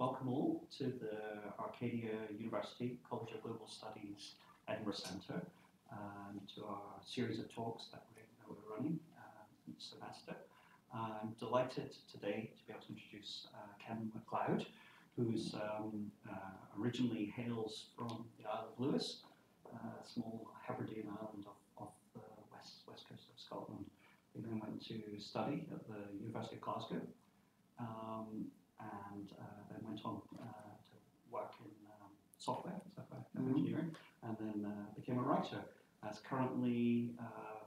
welcome all to the Arcadia University College of Global Studies Edinburgh Centre and to our series of talks that we're, that we're running uh, each semester. I'm delighted today to be able to introduce uh, Ken MacLeod, who's um, uh, originally hails from the Isle of Lewis, a small Hebridean island off, off the west, west coast of Scotland. He then went to study at the University of Glasgow um, and uh, then went on uh, to work in um, software, software Mhm. engineering, and then uh, became a writer. Has currently uh,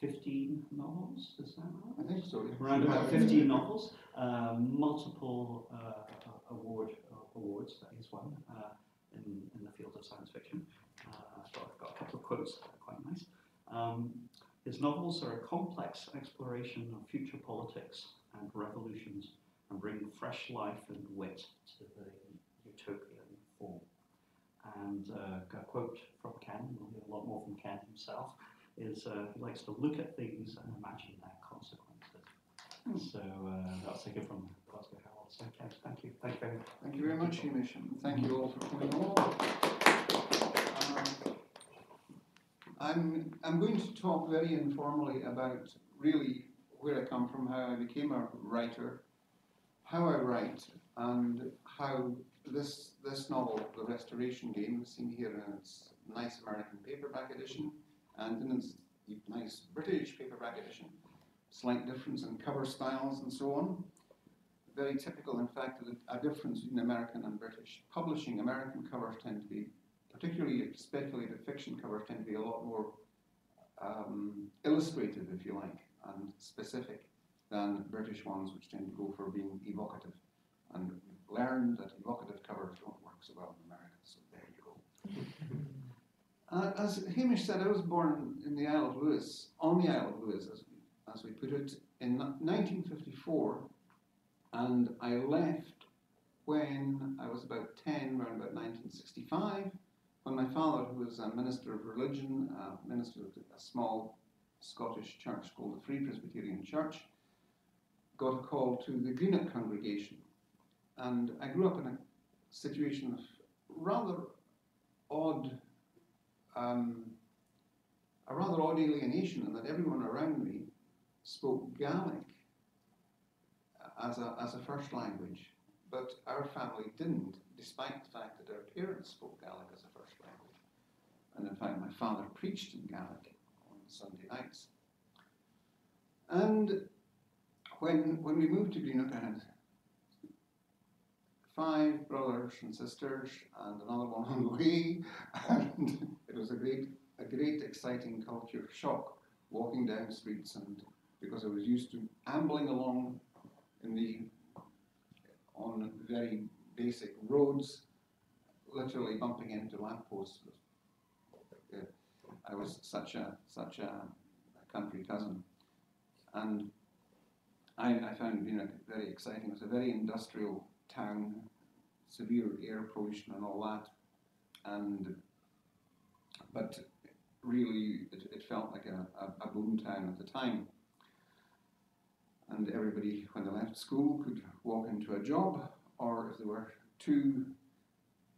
15 novels, is that right? I think so. yeah. Around about 15 novels, uh, multiple uh, award awards that he's won uh, in, in the field of science fiction. Uh, so I've got a couple of quotes that are quite nice. Um, his novels are a complex exploration of future politics and revolutions and bring fresh life and wit to the utopian form. And uh, a quote from Ken, we'll hear a lot more from Ken himself, is uh, he likes to look at things and imagine their consequences. So uh, that's taken from Glasgow Herald. So Ken, thank you. Thank you very much. Thank you very much, Hamish, and thank you all for coming along. Um, I'm, I'm going to talk very informally about really where I come from, how I became a writer, how I write, and how this, this novel, The Restoration Game, is seen here in its nice American paperback edition, and in its nice British paperback edition, slight difference in cover styles and so on. Very typical, in fact, a, difference between American and British. Publishing, American covers tend to be, particularly speculative fiction covers tend to be a lot more um, illustrative, if you like, and specific than British ones, which tend to go for being evocative. And we've learned that evocative covers don't work so well in America, so there you go. Uh, as Hamish said, I was born in the Isle of Lewis, on the Isle of Lewis, as we, as we put it, in 1954 and I left when I was about 10, around about 1965, when my father, who was a minister of religion, a minister of a small Scottish church called the Free Presbyterian Church, got a call to the Greenock congregation. And I grew up in a situation of rather odd, um, a rather odd alienation in that everyone around me spoke Gaelic as a, as a first language, but our family didn't, despite the fact that our parents spoke Gaelic as a first language. And in fact, my father preached in Gaelic on Sunday nights. And when, when we moved to I five brothers and sisters and another one on the way, and it was a great, a great exciting culture shock walking down streets and because I was used to ambling along in the on very basic roads, literally bumping into lampposts. I was such a such a country cousin, and I, I found you know very exciting. It was a very industrial town, severe air pollution and all that, and but really it, it felt like a, a, a boom town at the time and everybody, when they left school, could walk into a job, or if they were too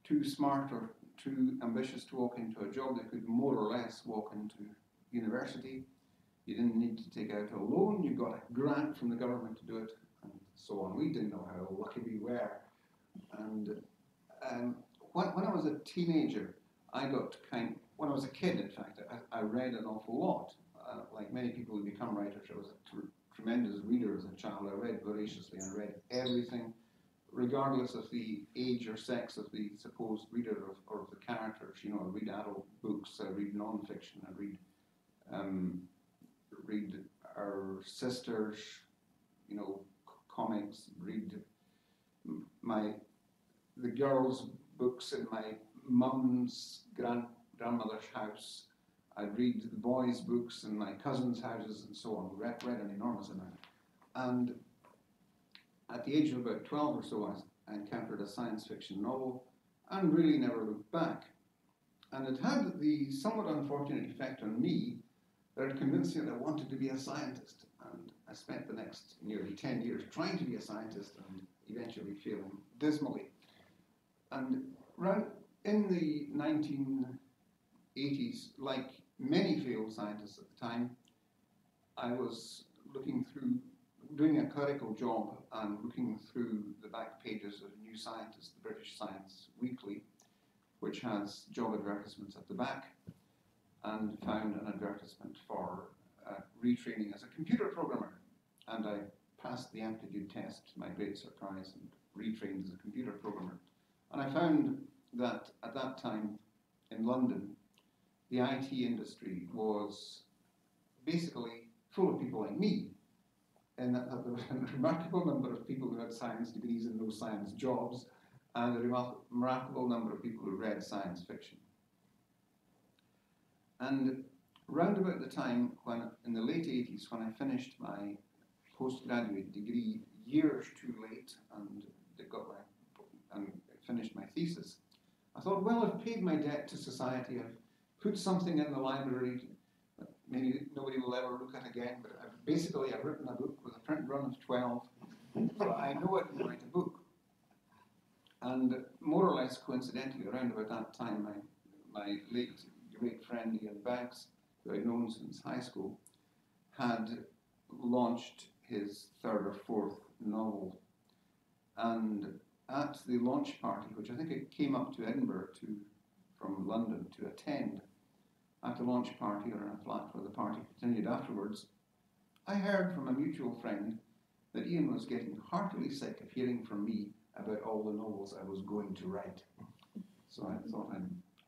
too smart or too ambitious to walk into a job, they could more or less walk into university. You didn't need to take out a loan, you got a grant from the government to do it, and so on. We didn't know how lucky we were. And um, when, when I was a teenager, I got kind when I was a kid, in fact, I, I read an awful lot. Uh, like many people who become writers, I was a tr- tremendous reader as a child. I read voraciously and read everything, regardless of the age or sex of the supposed reader or, or of the characters. You know, I read adult books, I read non-fiction, I read um, read our sisters, you know, comics, read my the girls' books in my mum's grand grandmother's house. I'd read the boys' books in my cousins' houses and so on. Read, read an enormous amount. And at the age of about 12 or so, I encountered a science fiction novel and really never looked back. And it had the somewhat unfortunate effect on me that it convinced me that I wanted to be a scientist. And I spent the next nearly 10 years trying to be a scientist and eventually failing dismally. And in the 1980s, like many failed scientists at the time, I was looking through, doing a clerical job and looking through the back pages of New Scientist, the British Science Weekly, which has job advertisements at the back, and found an advertisement for uh, retraining as a computer programmer. And I passed the aptitude test to my great surprise and retrained as a computer programmer. And I found that at that time in London, the IT industry was basically full of people like me, and that, there was a remarkable number of people who had science degrees and no science jobs, and a remarkable number of people who read science fiction. And round about the time when, in the late 80s, when I finished my postgraduate degree, years too late, and got my, and finished my thesis, I thought, well, I've paid my debt to society. I've put something in the library that maybe nobody will ever look at again. But I've, basically, I've written a book with a print run of 12, so I know I can write a book. And more or less coincidentally, around about that time, my, my late great friend Iain Banks, who I'd known since high school, had launched his third or fourth novel. And at the launch party, which I think it came up to Edinburgh to, from London to attend, at the launch party or in a flat where the party continued afterwards, I heard from a mutual friend that Iain was getting heartily sick of hearing from me about all the novels I was going to write. So I thought i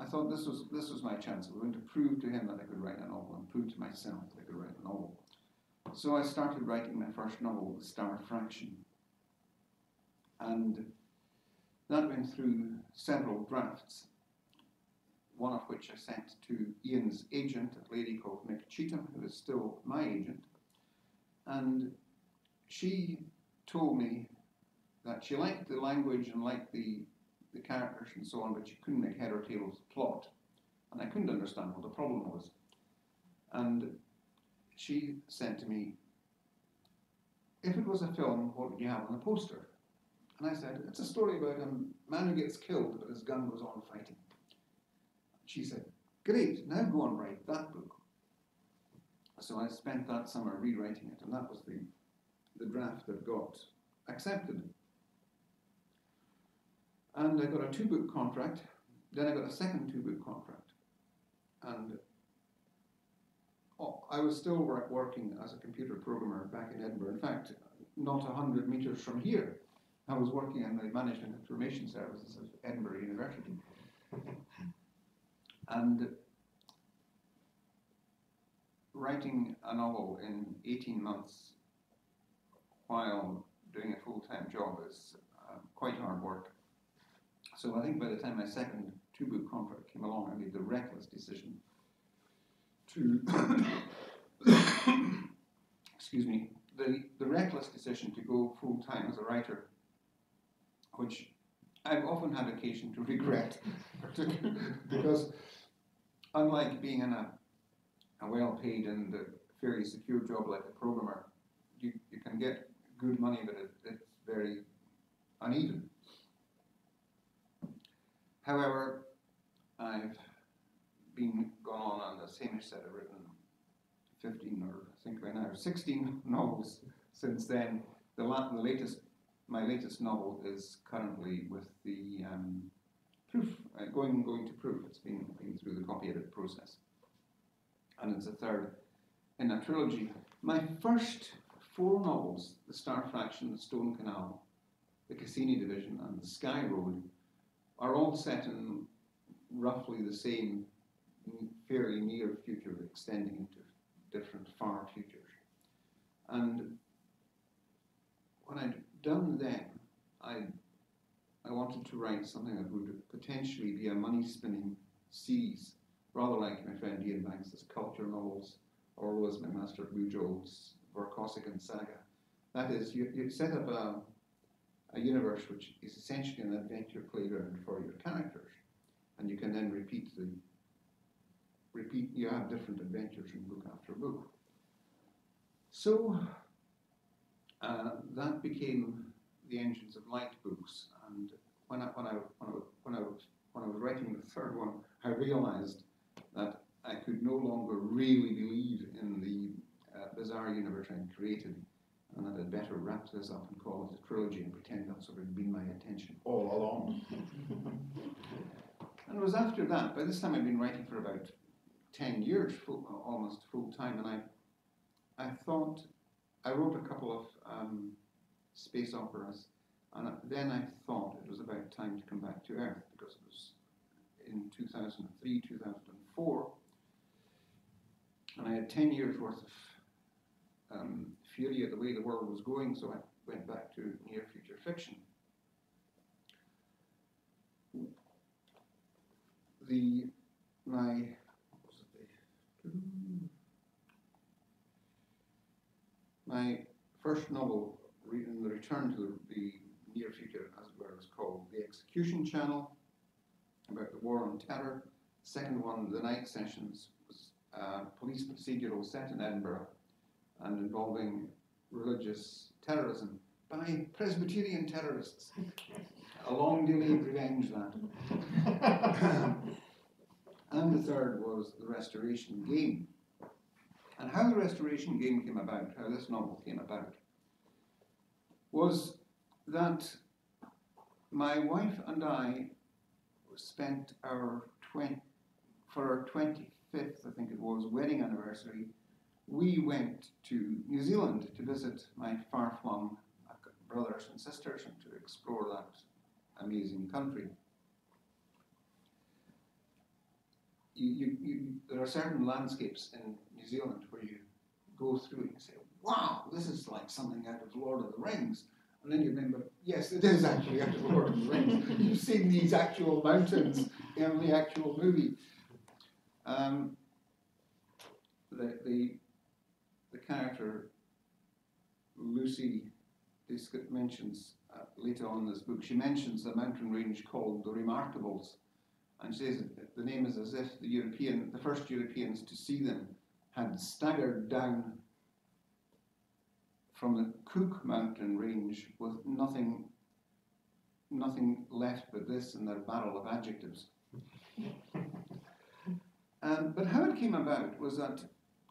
I thought this was this was my chance. I was going to prove to him that I could write a novel and prove to myself that I could write a novel. So I started writing my first novel, The Star Fraction. And that went through several drafts, one of which I sent to Iain's agent, a lady called Mic Cheetham, who is still my agent. And she told me that she liked the language and liked the, the characters and so on, but she couldn't make head or tail of the plot. And I couldn't understand what the problem was. And she said to me, if it was a film, what would you have on the poster? And I said, It's a story about a man who gets killed, but his gun goes on fighting. She said, Great, now go and write that book. So I spent that summer rewriting it, and that was the, the draft that got accepted. And I got a two book contract, then I got a second two book contract. And oh, I was still work, working as a computer programmer back in Edinburgh. In fact, not 100 metres from here. I was working in the Management Information Services of Edinburgh University. and writing a novel in 18 months while doing a full-time job is uh, quite hard work. So I think by the time my second two-book contract came along, I made the reckless decision to, excuse me, the, the reckless decision to go full-time as a writer which I've often had occasion to regret, because unlike being in a, a well paid and fairly secure job like a programmer, you, you can get good money, but it, it's very uneven. However, I've been gone on, as Hamish said, I've written 15 or I think right now 16 novels since then. The, la- the latest my latest novel is currently with the um, proof, uh, going going to proof. It's been, been through the copy edit process, and it's a third in a trilogy. My first four novels, The Star Fraction, The Stone Canal, The Cassini Division, and The Sky Road, are all set in roughly the same, fairly near future, extending into different far futures. And when I'd done then, I, I wanted to write something that would potentially be a money spinning series, rather like my friend Iain Banks' culture novels, or Lois McMaster Bujold's Vorkosigan saga. That is, you, you set up a, a universe which is essentially an adventure playground for your characters, and you can then repeat the repeat. You have different adventures in book after book. So uh, that became the Engines of Light books, and when I, when I, when I, when I, was, when I was writing the third one, I realised that I could no longer really believe in the uh, bizarre universe I'd created, and that I'd better wrap this up and call it a trilogy and pretend that's sort of been my intention all along. and it was after that, by this time I'd been writing for about 10 years, full, almost full time, and I, I thought, I wrote a couple of um, space operas, and then I thought it was about time to come back to Earth because it was in 2003, 2004, and I had 10 years worth of um, fury at the way the world was going, so I went back to near future fiction. The my my first novel, the return to the near future, as it were, was called The Execution Channel, about the war on terror. Second one, The Night Sessions, was a police procedural set in Edinburgh and involving religious terrorism by Presbyterian terrorists. a long delayed revenge, that. and the third was The Restoration Game. And how the Restoration Game came about, how this novel came about, was that my wife and I spent our 20, for our 25th, I think it was, wedding anniversary, we went to New Zealand to visit my far flung brothers and sisters and to explore that amazing country. You, you, you, there are certain landscapes in New Zealand where you go through and you say, wow, this is like something out of Lord of the Rings. And then you remember, yes, it is actually out of Lord of the Rings. You've seen these actual mountains in the actual movie. Um, the, the, the character Lucy mentions uh, later on in this book, she mentions a mountain range called the Remarkables. And she says the name is as if the European, the first Europeans to see them had staggered down from the Cook mountain range with nothing, nothing left but this and their barrel of adjectives. um, but how it came about was that,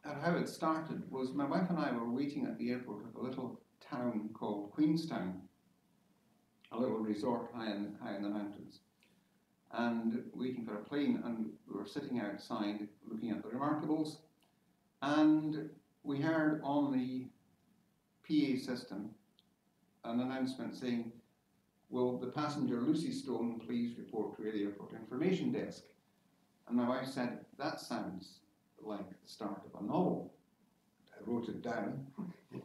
how it started was my wife and I were waiting at the airport of a little town called Queenstown, a little resort high in, high in the mountains, and waiting for a plane. And we were sitting outside looking at the remarkables, and we heard on the PA system an announcement saying, Will the passenger Lucy Stone please report to the airport information desk? And my wife said, That sounds like the start of a novel. I wrote it down,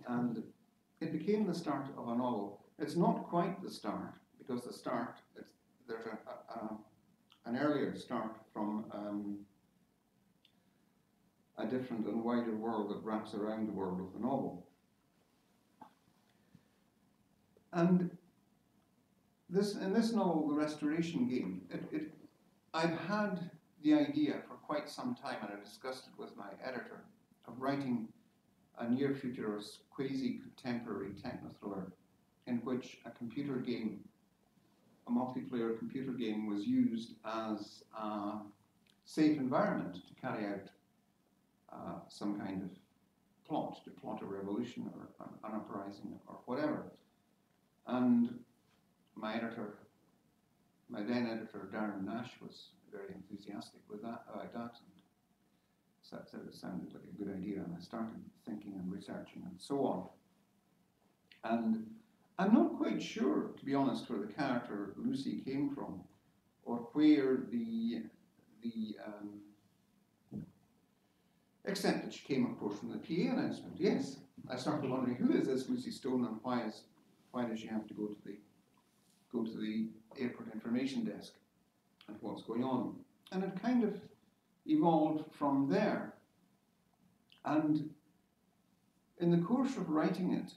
and it became the start of a novel. It's not quite the start, because the start, there's a, a, a, an earlier start from um, a different and wider world that wraps around the world of the novel. And this, in this novel, The Restoration Game, it, it, I've had the idea quite some time, and I discussed it with my editor, of writing a near futurist, quasi contemporary techno thriller in which a computer game, a multiplayer computer game, was used as a safe environment to carry out uh, some kind of plot, to plot a revolution or an uprising or whatever. And my editor, my then editor, Darren Nash, was very enthusiastic with that, about that. And said it sounded like a good idea, and I started thinking and researching and so on. And I'm not quite sure, to be honest, where the character Lucy came from, or where the the um, except that she came, of course, from the PA announcement. Yes, I started wondering who is this Lucy Stone and why is why does she have to go to the go to the airport information desk and what's going on? And it kind of evolved from there. And in the course of writing it,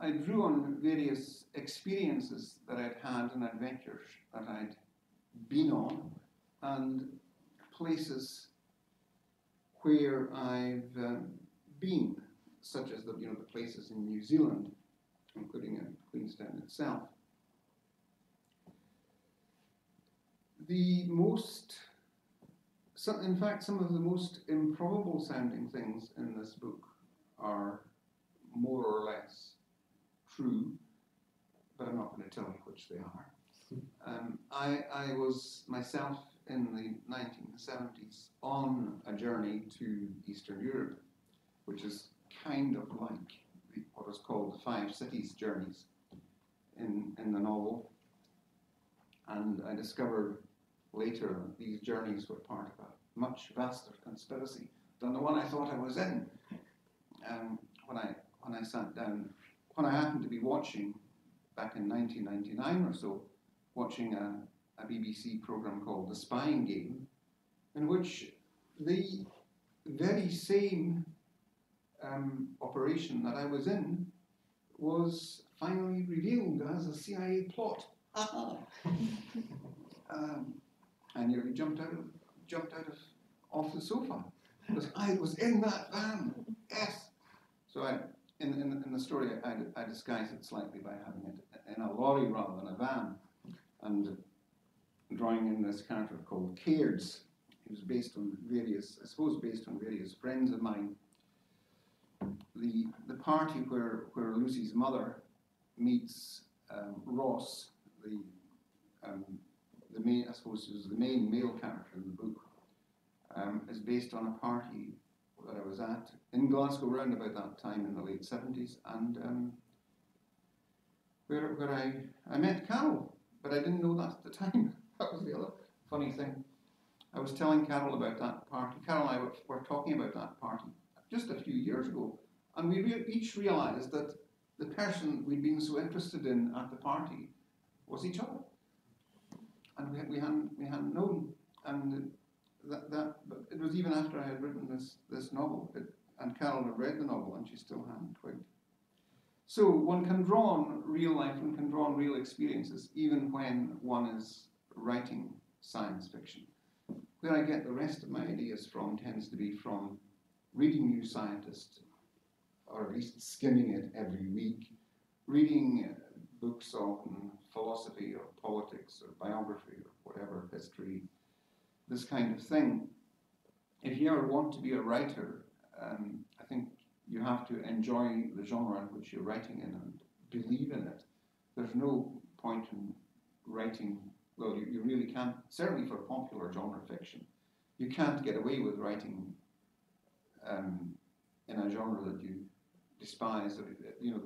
I drew on various experiences that I'd had and adventures that I'd been on and places where I've um, been, such as the, you know, the places in New Zealand including in Queenstown itself. The most, some, in fact, some of the most improbable sounding things in this book are more or less true, but I'm not going to tell you which they are. Um, I, I was myself in the 1970s on a journey to Eastern Europe, which is kind of like the, what is called the Five Cities Journeys in, in the novel. And I discovered later these journeys were part of a much vaster conspiracy than the one I thought I was in. Um, when I when I sat down, when I happened to be watching back in 1999 or so, watching a, a BBC program called The Spying Game, in which the very same um, operation that I was in was finally revealed as a CIA plot. um, I nearly jumped out of jumped out of off the sofa because I was in that van. Yes. So I, in, in, in the story, I, I disguise it slightly by having it in a lorry rather than a van, and drawing in this character called Cairds. He was based on various, I suppose, based on various friends of mine. The the party where where Lucy's mother meets um, Ross, the um, the main, I suppose, it was the main male character in the book, um, is based on a party that I was at in Glasgow around about that time in the late 70s, and um, where, where I, I met Carol, but I didn't know that at the time. that was the other funny thing. I was telling Carol about that party. Carol and I were, were talking about that party just a few years ago, and we re- each realised that the person we'd been so interested in at the party was each other. And we, we, hadn't, we hadn't known. And that, that, but it was even after I had written this, this novel, it, and Carol had read the novel, and she still hadn't twigged. So one can draw on real life, one can draw on real experiences, even when one is writing science fiction. Where I get the rest of my ideas from tends to be from reading New Scientist, or at least skimming it every week, reading books on philosophy or politics or biography or whatever, history, this kind of thing. If you ever want to be a writer, um, I think you have to enjoy the genre in which you're writing in and believe in it. There's no point in writing, well, you, you really can't, certainly for popular genre fiction, you can't get away with writing um, in a genre that you despise. You know,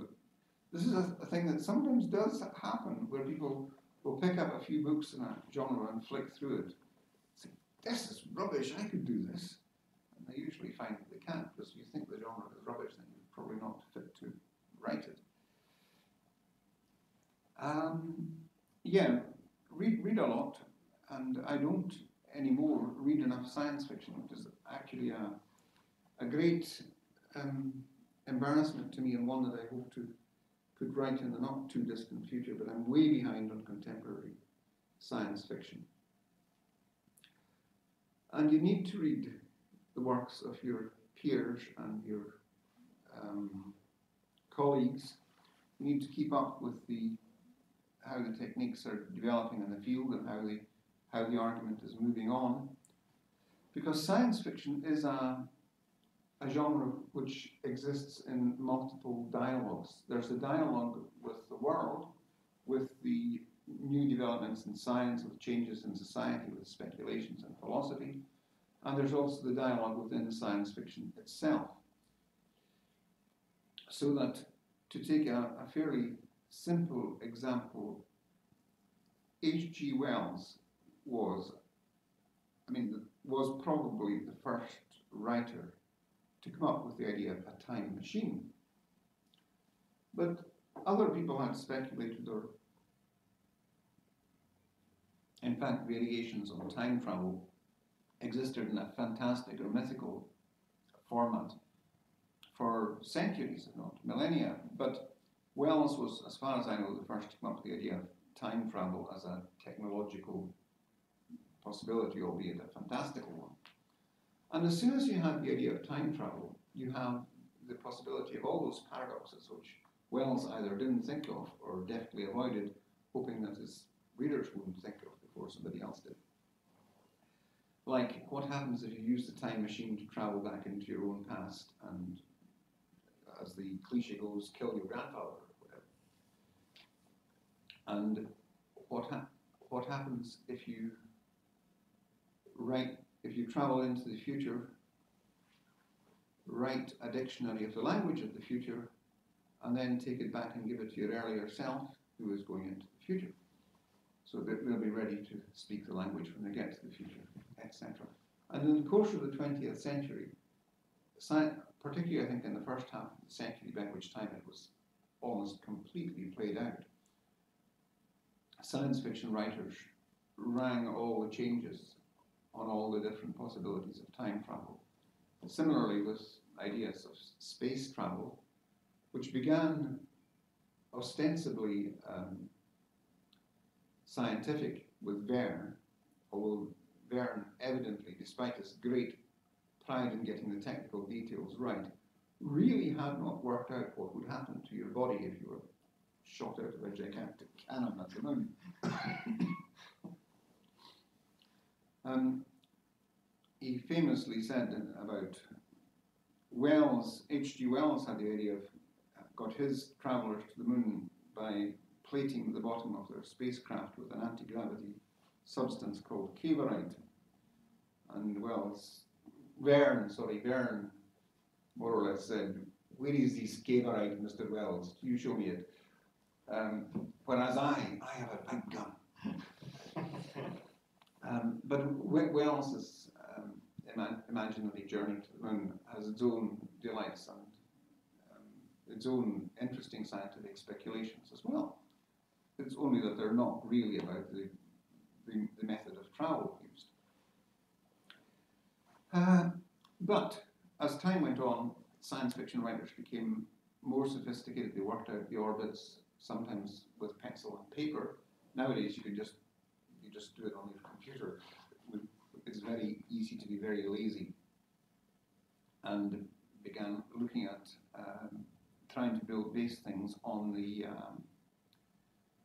this is a, a, thing that sometimes does happen where people will pick up a few books in a genre and flick through it. Say, this is rubbish, I could do this. And they usually find that they can't because if you think the genre is rubbish, then you're probably not fit to write it. Um, yeah, read, read a lot, and I don't anymore read enough science fiction, which is actually a, a great um, embarrassment to me and one that I hope to could write in the not too distant future, but I'm way behind on contemporary science fiction. And you need to read the works of your peers and your um, colleagues. You need to keep up with the how the techniques are developing in the field and how the how the argument is moving on. Because science fiction is a a genre which exists in multiple dialogues. There's a dialogue with the world, with the new developments in science, with changes in society, with speculations and philosophy, and there's also the dialogue within science fiction itself. So that, to take a, a fairly simple example, H.G. Wells was, I mean, was probably the first writer to come up with the idea of a time machine. But other people had speculated or in fact variations on time travel existed in a fantastic or mythical format for centuries, if not millennia. But Wells was, as far as I know, the first to come up with the idea of time travel as a technological possibility, albeit a fantastical one. And as soon as you have the idea of time travel, you have the possibility of all those paradoxes which Wells either didn't think of or deftly avoided, hoping that his readers wouldn't think of before somebody else did. Like, what happens if you use the time machine to travel back into your own past and, as the cliche goes, kill your grandfather or whatever? And what, ha- what happens if you write, if you travel into the future, write a dictionary of the language of the future, and then take it back and give it to your earlier self who is going into the future? So that we'll be ready to speak the language when they get to the future etc. And in the course of the 20th century, particularly I think in the first half of the century, by which time it was almost completely played out, science fiction writers rang all the changes on all the different possibilities of time travel. Similarly, with ideas of space travel, which began ostensibly um, scientific with Verne, although Verne evidently, despite his great pride in getting the technical details right, really had not worked out what would happen to your body if you were shot out of a gigantic cannon at the moon. Um, he famously said about Wells, H.G. Wells had the idea of, got his travellers to the moon by plating the bottom of their spacecraft with an anti-gravity substance called cavorite. And Wells, Verne, sorry, Verne, more or less said, where is this cavorite, Mr. Wells? You show me it. Um, whereas I, I have a big gun. um, but Wells's um, ima imaginary journey to the moon has its own delights and um, its own interesting scientific speculations as well. It's only that they're not really about the the, the method of travel used. Uh, but as time went on, science fiction writers became more sophisticated. They worked out the orbits, sometimes with pencil and paper. Nowadays, you can just just do it on your computer. It's very easy to be very lazy, and began looking at um, trying to build base things on the um,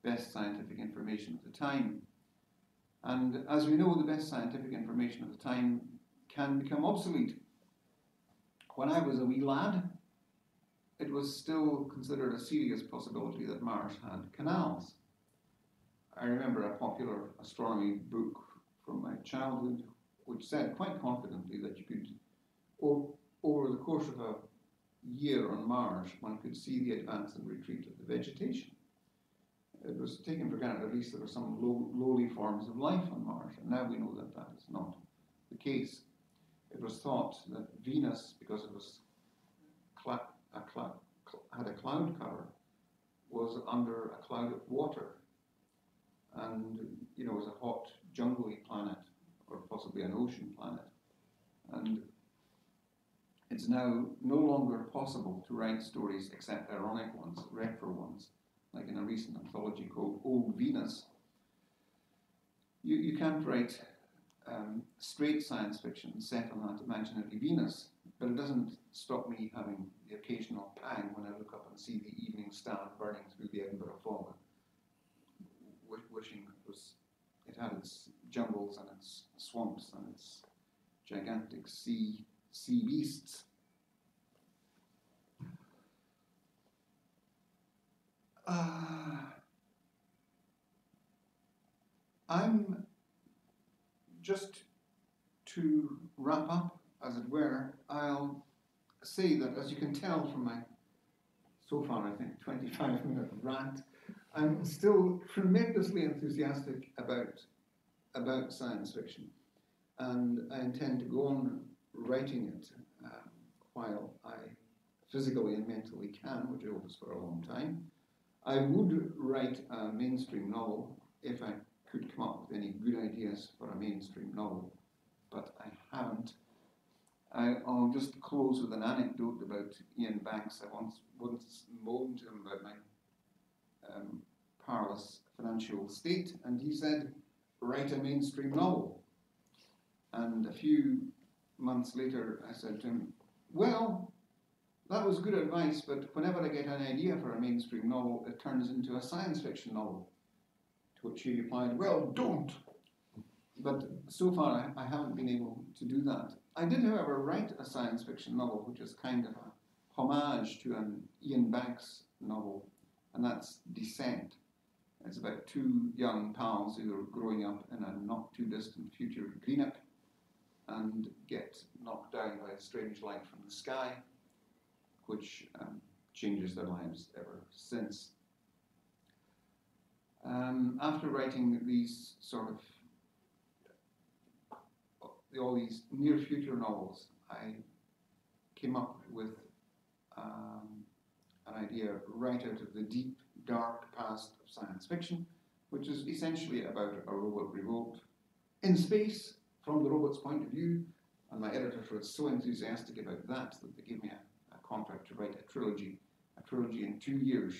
best scientific information at the time. And as we know, the best scientific information of the time can become obsolete. When I was a wee lad, it was still considered a serious possibility that Mars had canals. I remember a popular astronomy book from my childhood which said quite confidently that you could, over the course of a year on Mars, one could see the advance and retreat of the vegetation it was taken for granted at least there were some low, lowly forms of life on Mars, and now we know that that is not the case. It was thought that Venus, because it was a cl- had a cloud cover, was under a cloud of water, and you know was a hot, jungly planet, or possibly an ocean planet, and it's now no longer possible to write stories except ironic ones, retro ones, like in a recent anthology called Old Venus, you, you can't write um, straight science fiction set on that imaginary Venus, but it doesn't stop me having the occasional pang when I look up and see the evening star burning through the Edinburgh fog, wishing it had its jungles and its swamps and its gigantic sea sea beasts. Uh, I'm just to wrap up, as it were, I'll say that as you can tell from my so far, I think, 25 minute rant, I'm still tremendously enthusiastic about, about science fiction. And I intend to go on writing it uh, while I physically and mentally can, which I hope is for a long time. I would write a mainstream novel if I could come up with any good ideas for a mainstream novel, but I haven't. I, will just close with an anecdote about Iain Banks. I once, once moaned to him about my um, powerless financial state, and he said, write a mainstream novel. And a few months later, I said to him, well, that was good advice, but whenever I get an idea for a mainstream novel, it turns into a science fiction novel. To which he replied, Well, don't! But so far, I, haven't been able to do that. I did, however, write a science fiction novel, which is kind of a homage to an Iain Banks novel, and that's Descent. It's about two young pals who are growing up in a not too distant future Greenock and get knocked down by a strange light from the sky, which um, changes their lives ever since. Um, after writing these sort of all these near future novels, I came up with um, an idea right out of the deep, dark past of science fiction, which is essentially about a robot revolt in space from the robot's point of view. And my editors were so enthusiastic about that that they gave me a, a contract to write a trilogy, a trilogy in two years.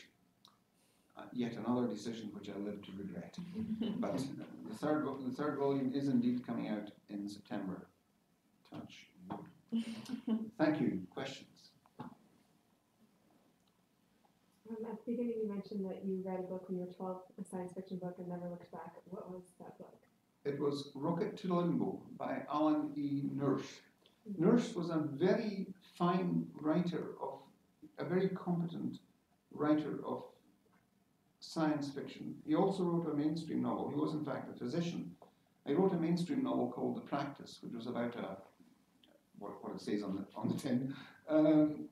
Uh, yet another decision which I live to regret. but the third, the third volume is indeed coming out in September. Touch. Thank you. Questions? Um, at the beginning, you mentioned that you read a book when you were 12, a science fiction book, and never looked back. What was that book? It was Rocket to Limbo by Alan E. Nourse. Nourse was a very fine writer of, a very competent writer of science fiction. He also wrote a mainstream novel. He was, in fact, a physician. He wrote a mainstream novel called The Practice, which was about a, what, what it says on the, on the tin. Um,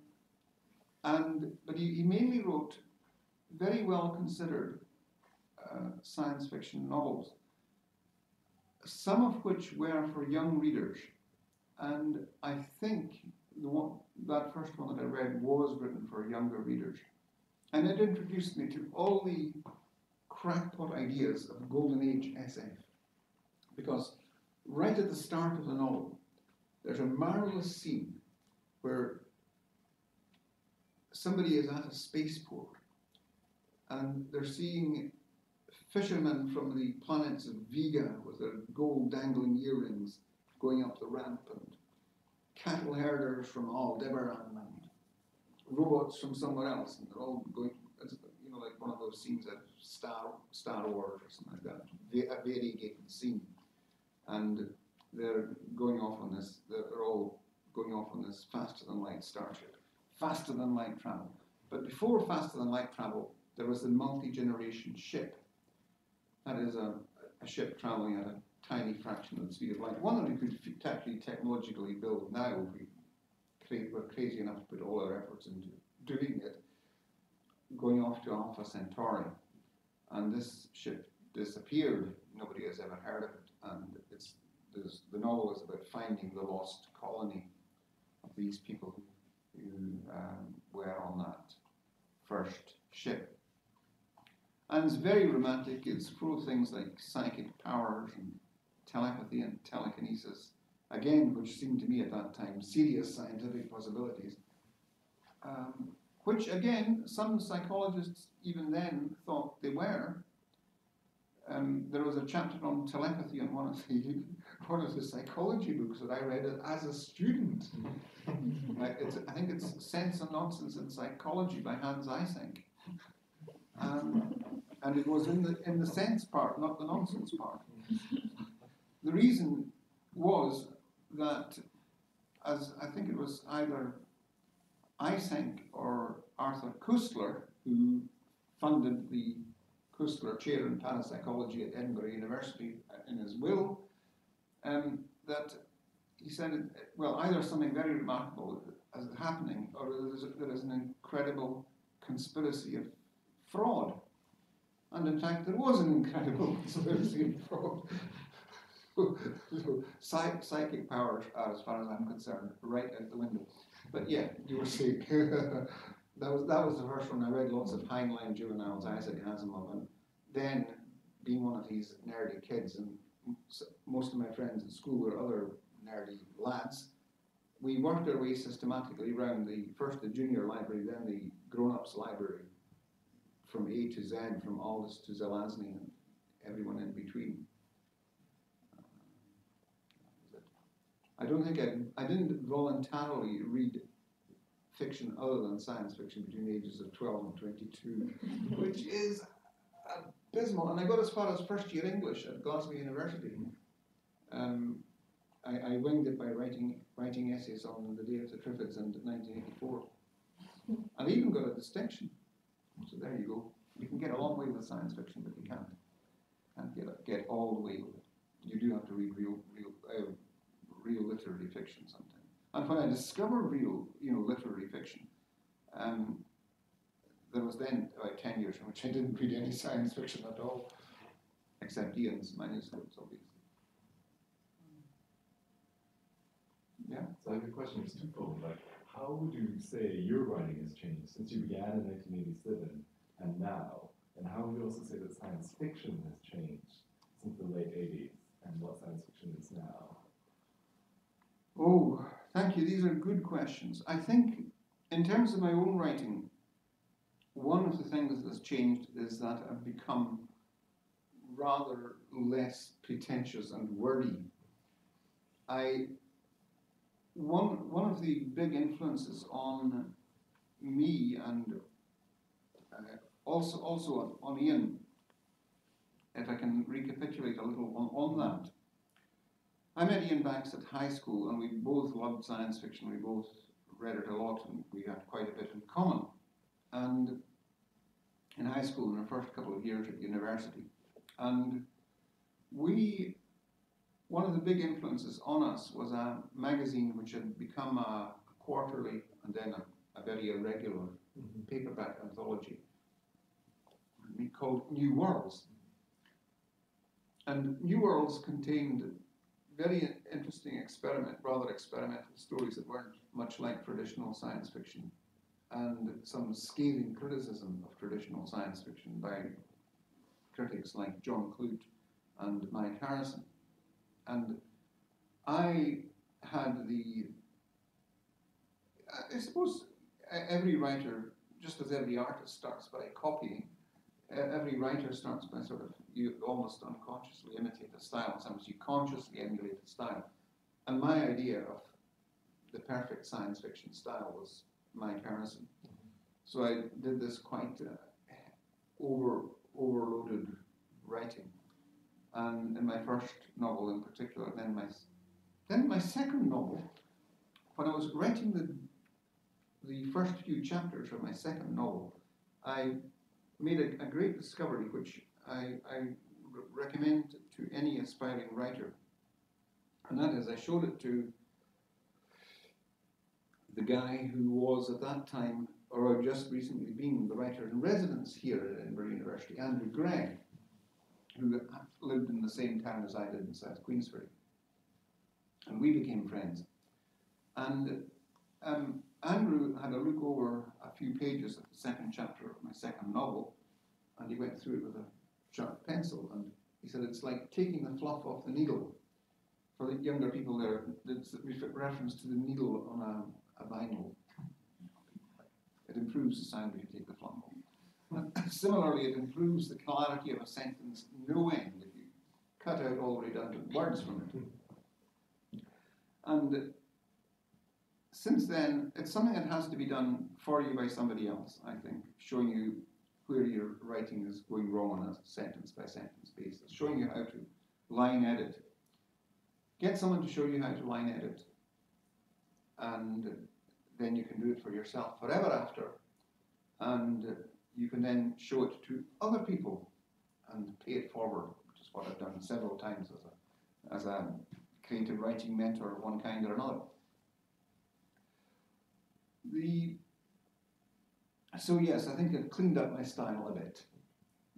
and, but he, he mainly wrote very well considered uh, science fiction novels, some of which were for young readers. And I think the one, that first one that I read was written for younger readers. And it introduced me to all the crackpot ideas of Golden Age SF. Because right at the start of the novel, there's a marvelous scene where somebody is at a spaceport and they're seeing fishermen from the planets of Vega with their gold dangling earrings going up the ramp and cattle herders from Aldebaran and robots from somewhere else and they're all going, you know, like one of those scenes of Star, Star Wars or something like that, a variegated scene. And they're going off on this, they're all going off on this faster than light starship faster than light travel. But before faster than light travel, there was the multi-generation ship. That is a, a, ship traveling at a tiny fraction of the speed of light. One that we could actually technologically build now if we were crazy enough to put all our efforts into doing it, going off to Alpha Centauri. And this ship disappeared. Nobody has ever heard of it. And it's, the novel is about finding the lost colony of these people who who um, were on that first ship. And it's very romantic. It's full of things like psychic powers and telepathy and telekinesis, again, which seemed to me at that time serious scientific possibilities. Um, which, again, some psychologists even then thought they were. Um, there was a chapter on telepathy in one of the one of the psychology books that I read as a student. like I think it's Sense and Nonsense in Psychology by Hans Eysenck. Um, and it was in the in the sense part, not the nonsense part. The reason was that, as I think it was either Eysenck or Arthur Koestler who funded the Koestler Chair in Parapsychology at Edinburgh University in his will, um, that he said, well, either something very remarkable is happening, or there is an incredible conspiracy of fraud. And in fact, there was an incredible conspiracy of fraud. so, psych psychic powers are, as far as I'm concerned, right out the window. But yeah, you were saying that was that was the first one. I read lots of Heinlein juveniles, Isaac Asimov, and then being one of these nerdy kids and most of my friends at school were other nerdy lads. We worked our way systematically around the first the junior library, then the grown-ups library, from A to Z, from Aldiss to Zelazny, and everyone in between. Uh, I don't think I, I didn't voluntarily read fiction other than science fiction between the ages of 12 and 22, which is And I got as far as first year English at Glasgow University. Um, I, I winged it by writing writing essays on the Day of the Triffids in 1984. And I even got a distinction. So there you go. You can get a long way with science fiction, but you can't can't get get all the way with it. You do have to read real real uh, real literary fiction sometimes. And when I discovered real you know literary fiction, um, there was then about ten years in which I didn't read any science fiction at all, except Iain's manuscripts, obviously. Yeah. So I have a question that's twofold. Like, how would you say your writing has changed since you began in 1987 and now? And how would you also say that science fiction has changed since the late 80s and what science fiction is now? Oh, thank you. These are good questions. I think, in terms of my own writing, one of the things that's changed is that I've become rather less pretentious and wordy. I one one of the big influences on me and uh, also also on, Iain, if I can recapitulate a little on, on that. I met Iain Banks at high school, and we both loved science fiction. We both read it a lot, and we had quite a bit in common. And in high school, in the first couple of years at university, and we one of the big influences on us was a magazine which had become a quarterly and then a, a very irregular mm-hmm. paperback anthology called New Worlds. And New Worlds contained very interesting experiment, rather experimental stories that weren't much like traditional science fiction, and some scathing criticism of traditional science fiction by critics like John Clute and Mike Harrison. And I had the, I suppose every writer, just as every artist starts by copying, every writer starts by sort of, you almost unconsciously imitate a style, sometimes you consciously emulate a style. And my idea of the perfect science fiction style was Mike Harrison. So I did this quite uh, over overloaded writing and in my first novel in particular, then my then my second novel, when I was writing the the first few chapters of my second novel, I made a, a great discovery which I, I recommend to any aspiring writer, and that is I showed it to the guy who was at that time, or just recently been the writer in residence here at Edinburgh University, Andrew Greig who lived in the same town as I did in South Queensferry. And we became friends. And um, Andrew had a look over a few pages of the second chapter of my second novel, and he went through it with a sharp pencil, and he said it's like taking the fluff off the needle. For the younger people there, it's a reference to the needle on a, vinyl. It improves the sound if you take the off. Similarly, it improves the clarity of a sentence no end if you cut out all redundant words from it. And since then, it's something that has to be done for you by somebody else, I think, showing you where your writing is going wrong on a sentence by sentence basis, showing you how to line edit. Get someone to show you how to line edit, and then you can do it for yourself forever after. And you can then show it to other people and pay it forward, which is what I've done several times as a, as a creative writing mentor of one kind or another. The, so yes, I think I've cleaned up my style a bit.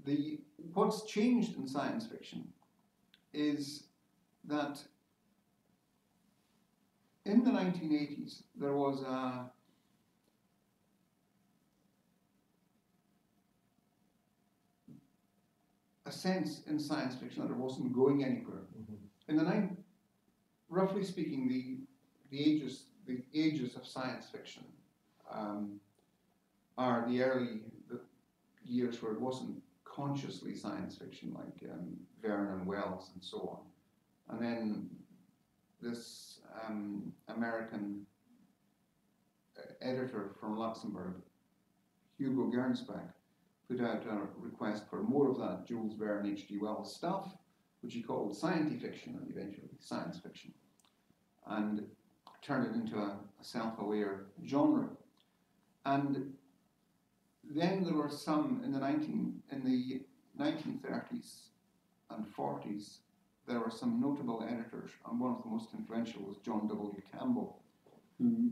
The, what's changed in science fiction is that in the 1980s there was a a sense in science fiction that it wasn't going anywhere. Mm-hmm. In the nine, roughly speaking, the the ages the ages of science fiction um, are the early the years where it wasn't consciously science fiction, like um, Verne and Wells and so on, and then this um, American uh, editor from Luxembourg, Hugo Gernsback, put out a request for more of that Jules Verne, H.G. Wells stuff, which he called science fiction and eventually science fiction, and turned it into a, a self-aware genre. And then there were some in the 19 in the 1930s and 40s. There were some notable editors, and one of the most influential was John W. Campbell, who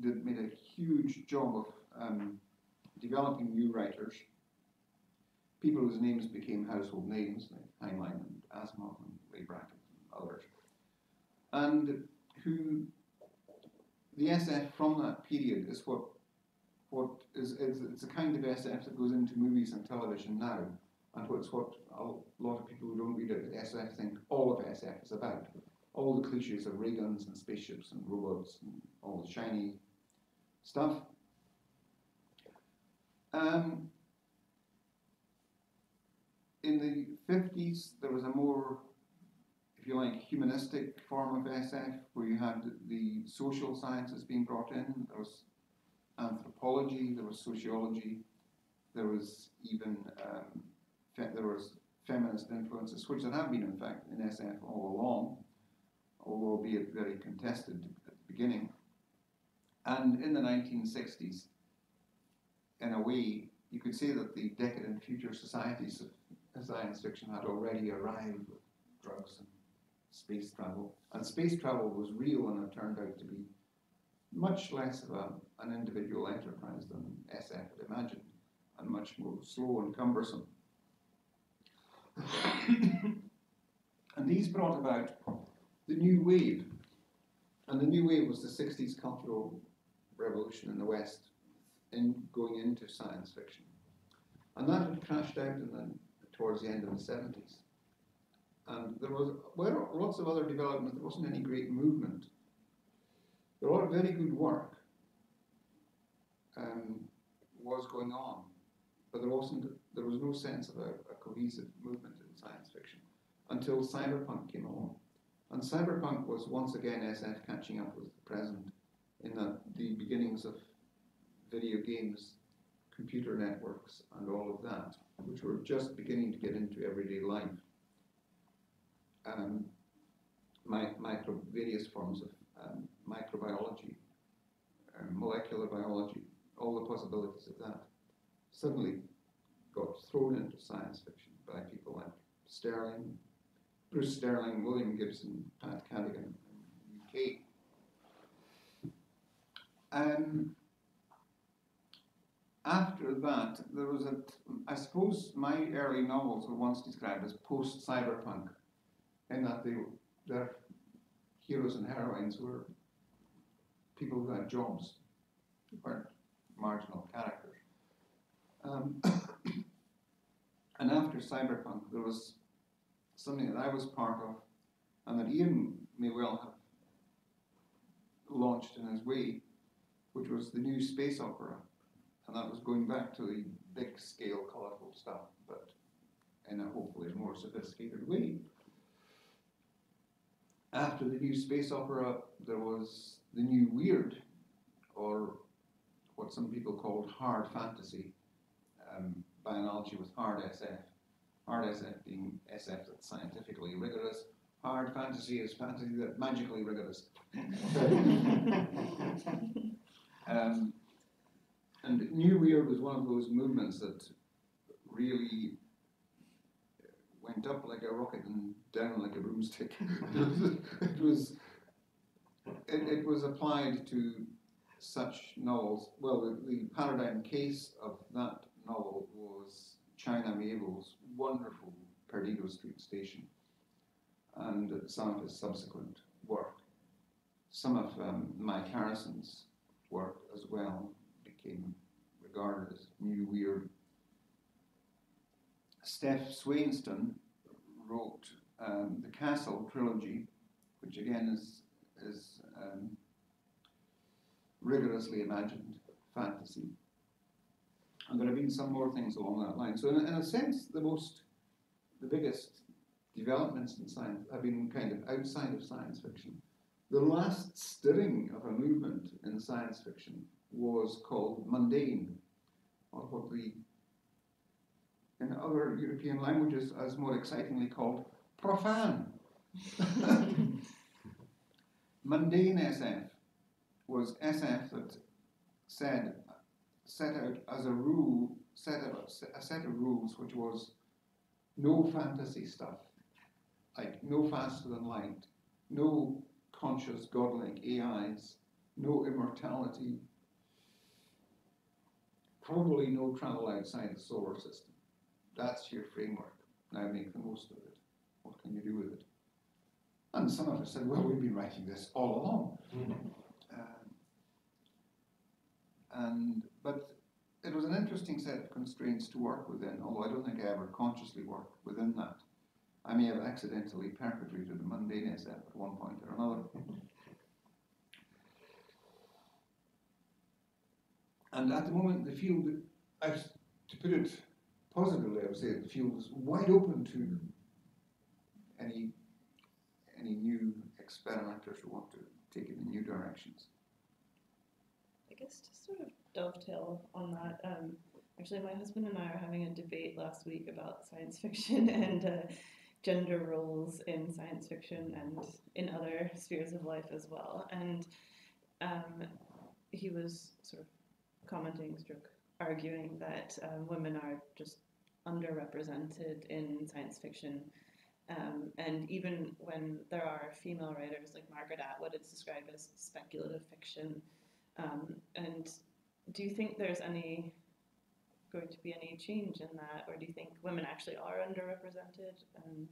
did, made a huge job of um, developing new writers, people whose names became household names, like Heinlein and Asimov and Ray Brackett and others, and who the SF from that period is what what is, is it's a kind of SF that goes into movies and television now, and what's what a lot of people who don't read it SF think all of SF is about. All the cliches of ray guns and spaceships and robots and all the shiny stuff. Um, in the 50s, there was a more, if you like, humanistic form of SF where you had the social sciences being brought in. There was anthropology, there was sociology, there was even um, there was feminist influences, which there have been, in fact, in SF all along, although albeit very contested at the beginning. And in the 1960s, in a way, you could say that the decadent future societies of science fiction had already arrived with drugs and space travel. And space travel was real and it turned out to be much less of a, an individual enterprise than SF had imagined, and much more slow and cumbersome. and these brought about the new wave. And the new wave was the 60s cultural revolution in the West in going into science fiction. And that had crashed out in the, towards the end of the 70s. And there was well, lots of other development, there wasn't any great movement. There was very good work um, was going on, but there wasn't there was no sense of a, a cohesive movement in science fiction until cyberpunk came along. And cyberpunk was once again SF catching up with the present in the, the beginnings of video games, computer networks, and all of that, which were just beginning to get into everyday life. Um, my, micro, various forms of um, microbiology, uh, molecular biology, all the possibilities of that, suddenly got thrown into science fiction by people like Sterling, Bruce Sterling, William Gibson, Pat Cadigan, UK. Um, after that, there was a, I suppose my early novels were once described as post cyberpunk, in that they, their heroes and heroines were people who had jobs, weren't marginal characters. Um, and after cyberpunk, there was something that I was part of, and that Iain may well have launched in his way, which was the new space opera. And that was going back to the big scale, colourful stuff, but in a hopefully more sophisticated way. After the new space opera, there was the new weird, or what some people called hard fantasy, um, by analogy with hard SF. Hard SF being SF that's scientifically rigorous. Hard fantasy is fantasy that's magically rigorous. um, and New Weird was one of those movements that really went up like a rocket and down like a broomstick. it was it, it was applied to such novels. Well, the, the paradigm case of that novel was China Miéville's wonderful Perdido Street Station and some of his subsequent work. Some of um, Mike Harrison's work as well became regarded as new weird. Steph Swainston wrote um, the Castle trilogy, which again is is um, rigorously imagined fantasy. And there have been some more things along that line. So, in, in a sense, the most, the biggest developments in science have been kind of outside of science fiction. The last stirring of a movement in science fiction was called mundane, or what we, in other European languages, as more excitingly called profane. mundane SF was SF that said, set out as a rule, set out a set of rules which was no fantasy stuff, like no faster than light, no conscious godlike AIs, no immortality, probably no travel outside the solar system. That's your framework. Now make the most of it. What can you do with it? And some of us said, well, we've been writing this all along. Um, and but it was an interesting set of constraints to work within, although I don't think I ever consciously worked within that. I may have accidentally perpetrated a mundane SF at one point or another. And at the moment, the field, I, to put it positively, I would say the field is wide open to any any new experimenters who want to take it in new directions. I guess to sort of dovetail on that, um, actually, my husband and I are having a debate last week about science fiction and uh, gender roles in science fiction and in other spheres of life as well. And um, he was sort of commenting, stroke, arguing that um, women are just underrepresented in science fiction. Um, and even when there are female writers like Margaret Atwood, it's described as speculative fiction. Um, and do you think there's any going to be any change in that, or do you think women actually are underrepresented? And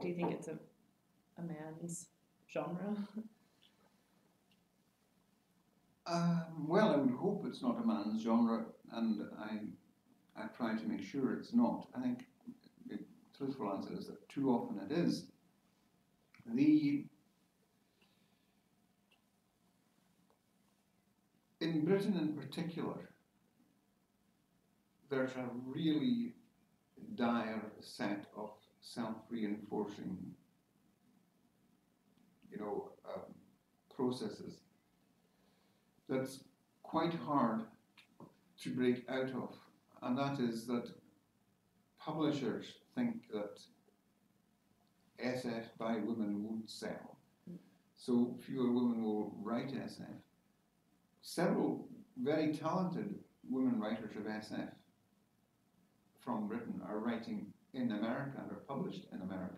do you think it's a a man's genre? Um, well, I would hope it's not a man's genre, and I, I try to make sure it's not. I think the truthful answer is that too often it is. The in Britain in particular, there's a really dire set of self-reinforcing, you know, um, processes that's quite hard to break out of, and that is that publishers think that SF by women won't sell. So fewer women will write SF. Several very talented women writers of SF from Britain are writing in America and are published in America.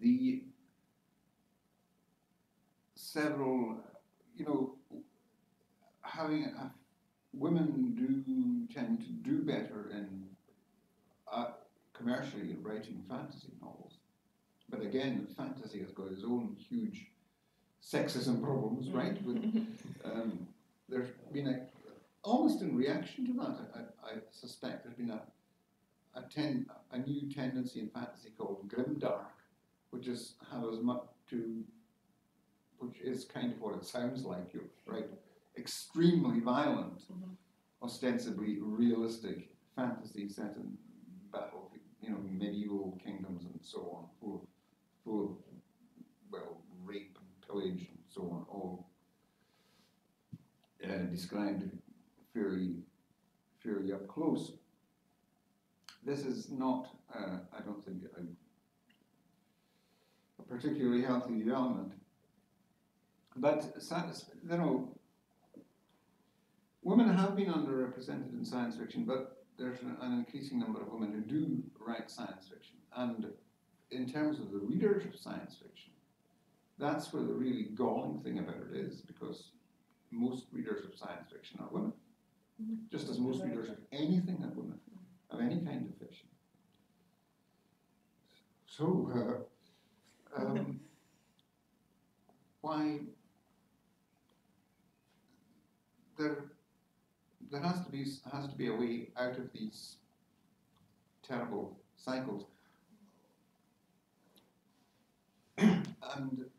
The several, you know, having a, women do tend to do better in uh, commercially writing fantasy novels. But again, fantasy has got its own huge sexism problems, right? With, um, there's been a, almost in reaction to that, I, I suspect there's been a, a, ten, a new tendency in fantasy called grimdark, which is had as much to, which is kind of what it sounds like, you're right, extremely violent, Mhm. ostensibly realistic fantasy set in battle, you know, medieval kingdoms and so on, full of, full of, rape and so on, all uh, described fairly, fairly up close. This is not, uh, I don't think, a, a particularly healthy development. But, you know, women have been underrepresented in science fiction, but there's an increasing number of women who do write science fiction. And in terms of the readers of science fiction, that's where the really galling thing about it is, because most readers of science fiction are women, Mhm. just as most readers of anything are women, of any kind of fiction. So, uh, um, why there there has to be has to be a way out of these terrible cycles. and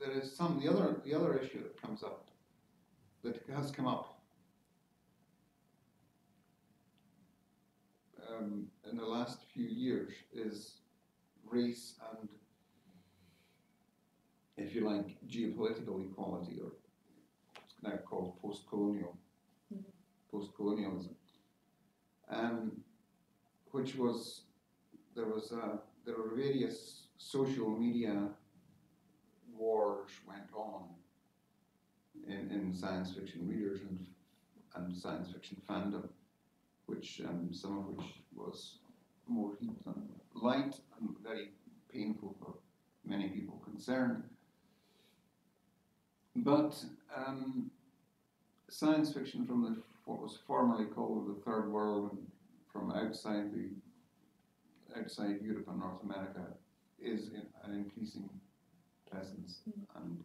there is some the other the other issue that comes up that has come up um, in the last few years is race and, if you like, geopolitical equality, or it's now called post-colonial, Mhm. post-colonialism, um, which was there was uh, there were various social media wars went on in, in science fiction readers and and science fiction fandom, which um, some of which was more heat than light and very painful for many people concerned. But um, science fiction from the what was formerly called the Third World and from outside the outside Europe and North America is an increasing presence, and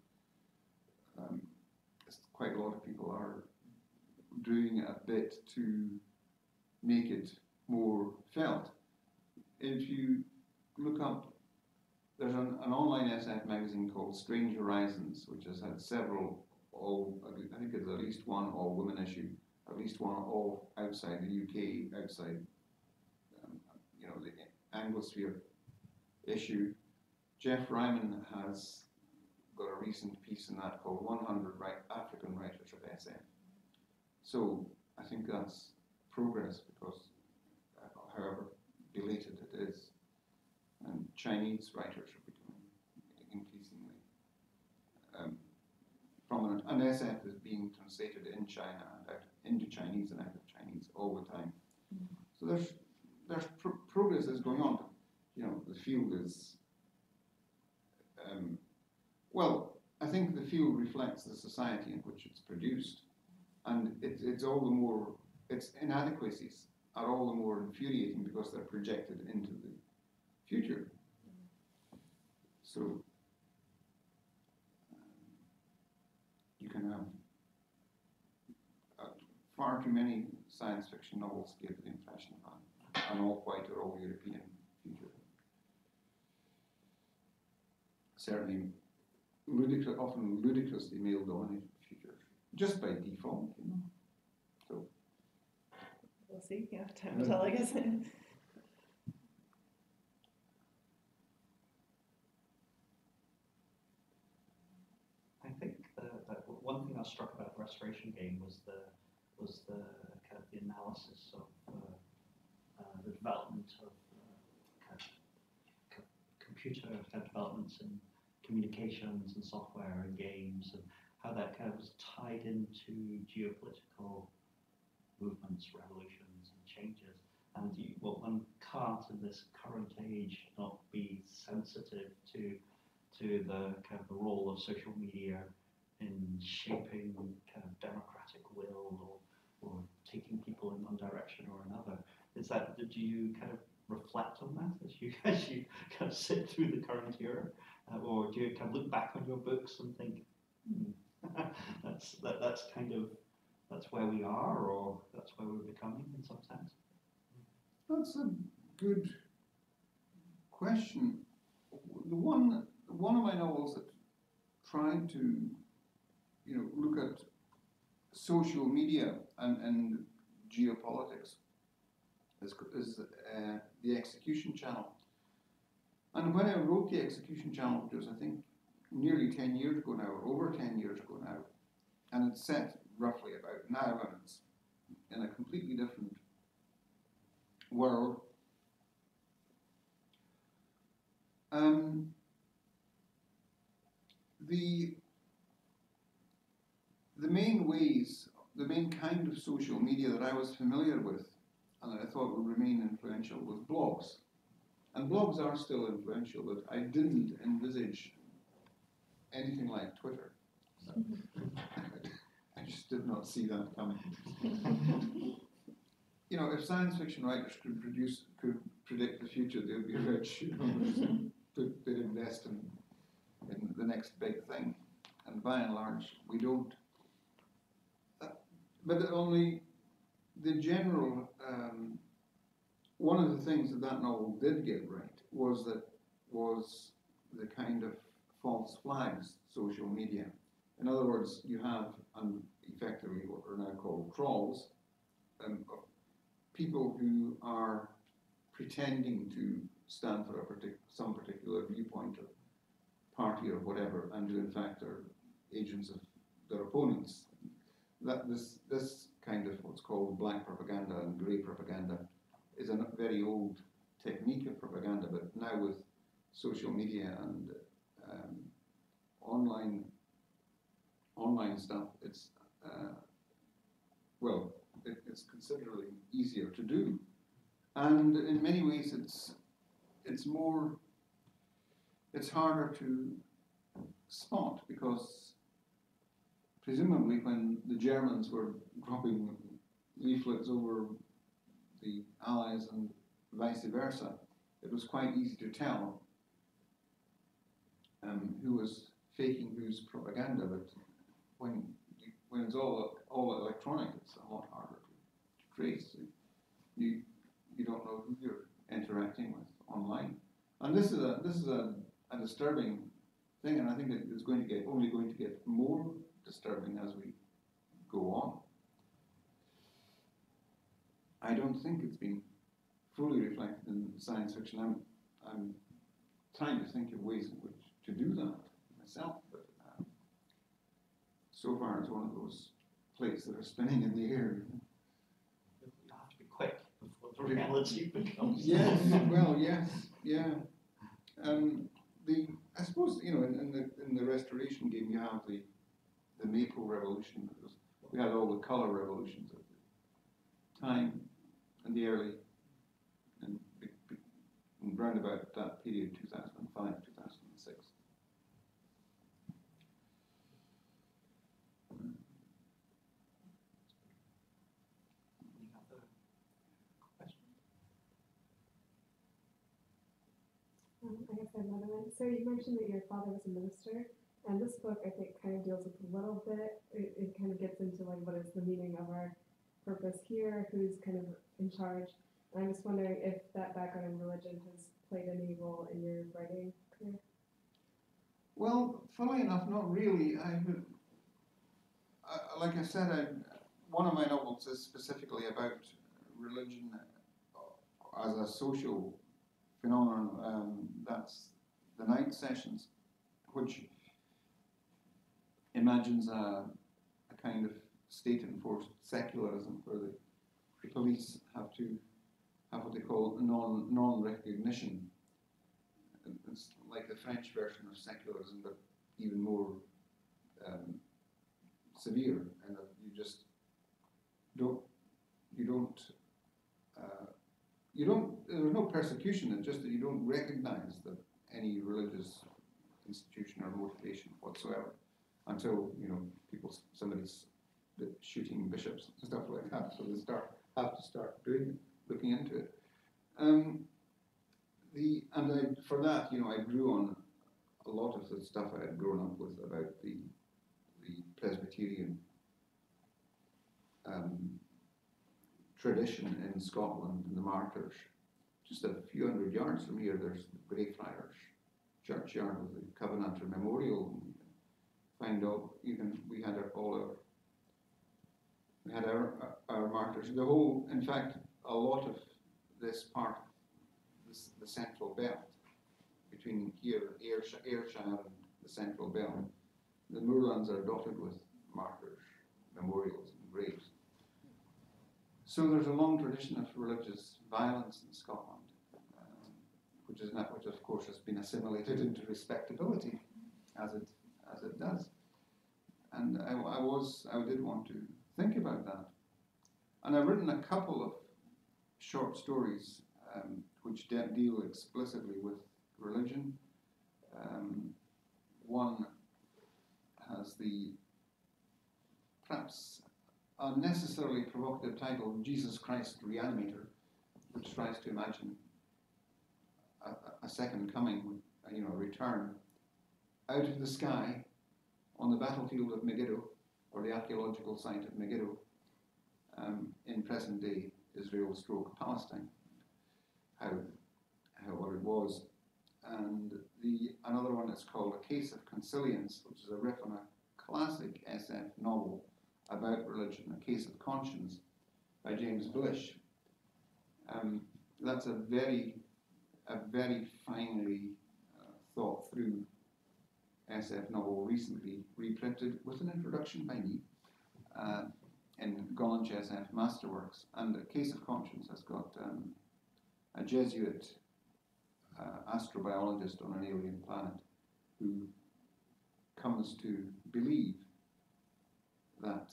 um, quite a lot of people are doing a bit to make it more felt. If you look up, there's an, an online SF magazine called Strange Horizons, which has had several all, I think it's at least one all women issue, at least one all outside the UK, outside, um, you know, the Anglosphere issue. Geoff Ryman has got a recent piece in that called 100 right, African Writers of SF. So I think that's progress because, uh, however belated it is, and Chinese writers are becoming increasingly um, prominent, and SF is being translated in China and out into Chinese and out of Chinese all the time. So there's there's pro- progress is going on. You know, the field is um, well. I think the field reflects the society in which it's produced, and it, it's all the more its inadequacies are all the more infuriating because they're projected into the future. So um, you can have uh, far too many science fiction novels give the impression of an, an all white or all European future. Certainly, ludicrous, often ludicrously male dominated futures, just by default, you know. We'll see. Yeah, time will tell, I guess. I think the, the one thing that struck about the restoration game was the was the kind of the analysis of uh, uh, the development of uh, kind of co- computer kind of developments in communications and software and games and how that kind of was tied into geopolitical movements, revolutions, and changes. And you, well, one can't in this current age not be sensitive to to the kind of the role of social media in shaping kind of democratic will or, or taking people in one direction or another. Is that do you kind of reflect on that as you as you kind of sit through the current era, uh, or do you kind of look back on your books and think, hmm, that's that, that's kind of that's where we are, or that's where we're becoming in some sense? That's a good question. The one, one of my novels that tried to, you know, look at social media and, and geopolitics is, is uh, the Execution Channel. And when I wrote the Execution Channel, which was I think nearly ten years ago now, or over ten years ago now, and it's set roughly about now, and it's in a completely different world. Um, the the main ways, the main kind of social media that I was familiar with and that I thought would remain influential was blogs. And blogs are still influential, but I didn't envisage anything like Twitter. I just did not see that coming. you know, if science fiction writers could produce, could predict the future, they would be rich. You know, invest in, in the next big thing. And by and large, we don't. Uh, but only the general, um, one of the things that that novel did get right was that was the kind of false flags social media. In other words, you have um, effectively what are now called trolls, um, people who are pretending to stand for a partic- some particular viewpoint or party or whatever, and who in fact are agents of their opponents. That this this kind of what's called black propaganda and grey propaganda is a very old technique of propaganda, but now with social media and um, online online stuff, it's uh, well, it, it's considerably easier to do, and in many ways, it's it's more it's harder to spot because presumably when the Germans were dropping leaflets over the Allies and vice versa, it was quite easy to tell um, who was faking whose propaganda. But when you, when it's all all electronic, it's a lot harder to, to trace. You you don't know who you're interacting with online, and this is a this is a, a disturbing thing, and I think it's going to get only going to get more disturbing as we go on. I don't think it's been fully reflected in science fiction. I'm, I'm trying to think of ways in which to do that myself, but uh, so far it's one of those plates that are spinning in the air. You have to be quick before the reality becomes. Yes, well, yes, yeah. Um, the I suppose you know in, in the in the restoration game you have the the maple revolution. We had all the color revolutions of the time and the early and be- be- round about that period, two thousand and five, two thousand and six. Any other questions? Um, I guess I have another one. So you mentioned that your father was a minister, and this book I think kind of deals with a little bit. It, it kind of gets into like what is the meaning of our purpose here, who's kind of in charge. And I'm just wondering if that background in religion has played any role in your writing career. Well, funnily enough, not really. I, I like I said, I, one of my novels is specifically about religion as a social phenomenon. Um, that's the night sessions, which imagines a, a kind of state-enforced secularism where the, the police have to have what they call non non-recognition. It's like the French version of secularism, but even more um, severe, and you just don't you don't uh, you don't there's no persecution. It's just that you don't recognise that any religious institution or motivation whatsoever until you know people somebody's shooting bishops and stuff like that. So they start have to start doing it, looking into it. Um, the and I, for that, you know, I drew on a lot of the stuff I had grown up with about the the Presbyterian um, tradition in Scotland and the martyrs. Just a few hundred yards from here, there's the Greyfriars churchyard with the Covenanter Memorial. Find out can we had all our had our, our martyrs. The whole, in fact, a lot of this part this, the central belt between here, Ayrshire, Ayrshire and the central belt. The moorlands are dotted with martyrs, memorials, and graves. So there's a long tradition of religious violence in Scotland, um, which is not, which of course has been assimilated into respectability, as it as it does. And I, I was, I did want to think about that, and I've written a couple of short stories um, which de- deal explicitly with religion. Um, one has the perhaps unnecessarily provocative title Jesus Christ Reanimator, which tries to imagine a, a- second coming, you know, a return out of the sky on the battlefield of Megiddo, or the archaeological site of Megiddo, um, in present day Israel stroke Palestine how, how what it was. And the another one is called A Case of Consilience, which is a riff on a classic SF novel about religion, A Case of Conscience by James Blish. Um, that's a very, a very finely uh, thought through SF novel recently reprinted with an introduction by me uh, in Gollancz SF Masterworks. And A Case of Conscience has got um, a Jesuit uh, astrobiologist on an alien planet who comes to believe that